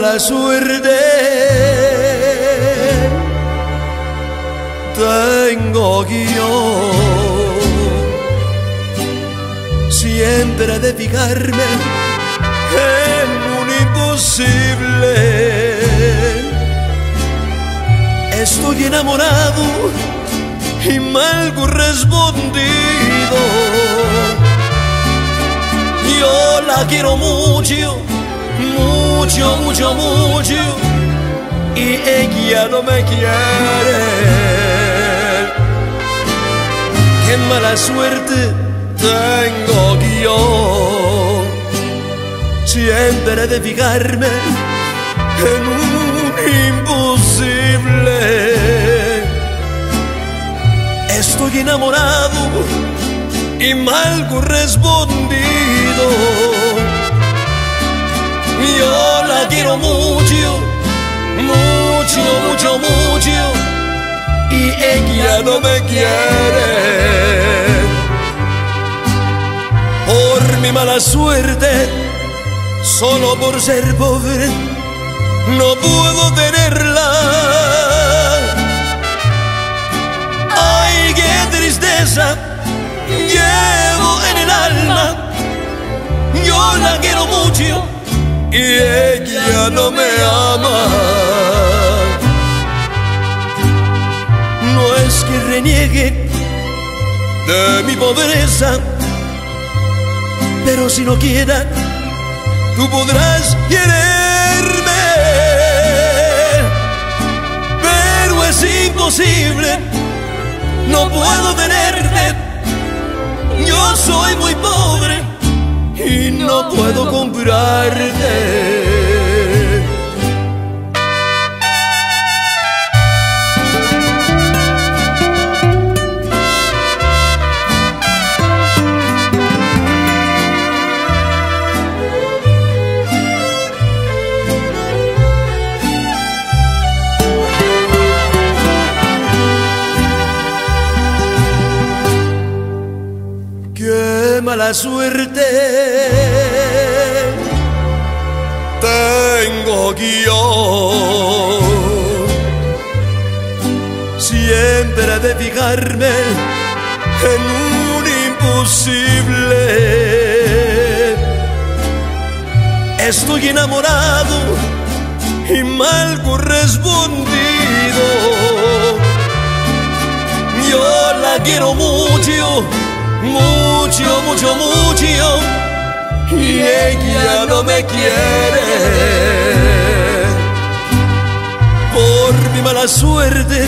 mala suerte tengo yo. Siempre de fijarme en un imposible. Estoy enamorado y mal correspondido. Yo la quiero mucho, mucho, mucho. Y ella no me quiere. Qué mala suerte tengo yo. Siempre de fijarme en un imposible. Estoy enamorado y mal correspondido. Yo la quiero mucho, mucho, mucho, mucho. Y ella no me quiere. Por mi mala suerte, solo por ser pobre, no puedo tenerla. Ay, qué tristeza llevo en el alma. Yo la quiero mucho y ella no me ama. No es que reniegue de mi pobreza, pero si no quiera, tú podrás quererme. Pero es imposible, no puedo tenerte. Yo soy muy pobre y no puedo comprarte. Mala suerte tengo yo. Siempre de fijarme en un imposible. Estoy enamorado y mal correspondido. Yo la quiero mucho mucho, mucho, mucho, y ella no me quiere. Por mi mala suerte,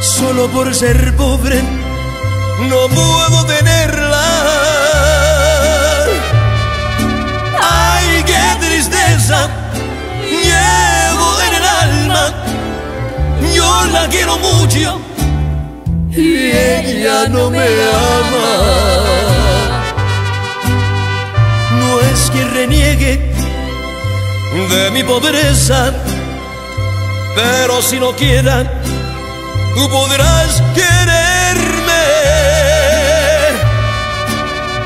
solo por ser pobre, no puedo tenerla. Ay, qué tristeza llevo en el alma, yo la quiero mucho y ella no me ama. De mi pobreza, pero si no quiera, tú podrás quererme.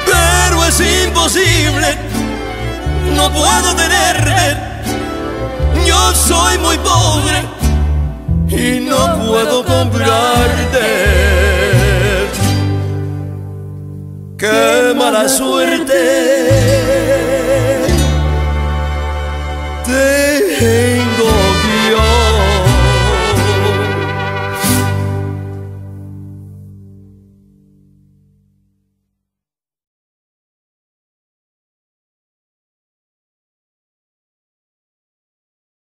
Pero es imposible, no puedo tenerte. Yo soy muy pobre y no puedo comprarte. Qué mala suerte